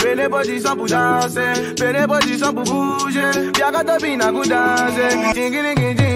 Fais les positions pour danser, fais les positions pour bouger. Bien quand t'as bien à danser.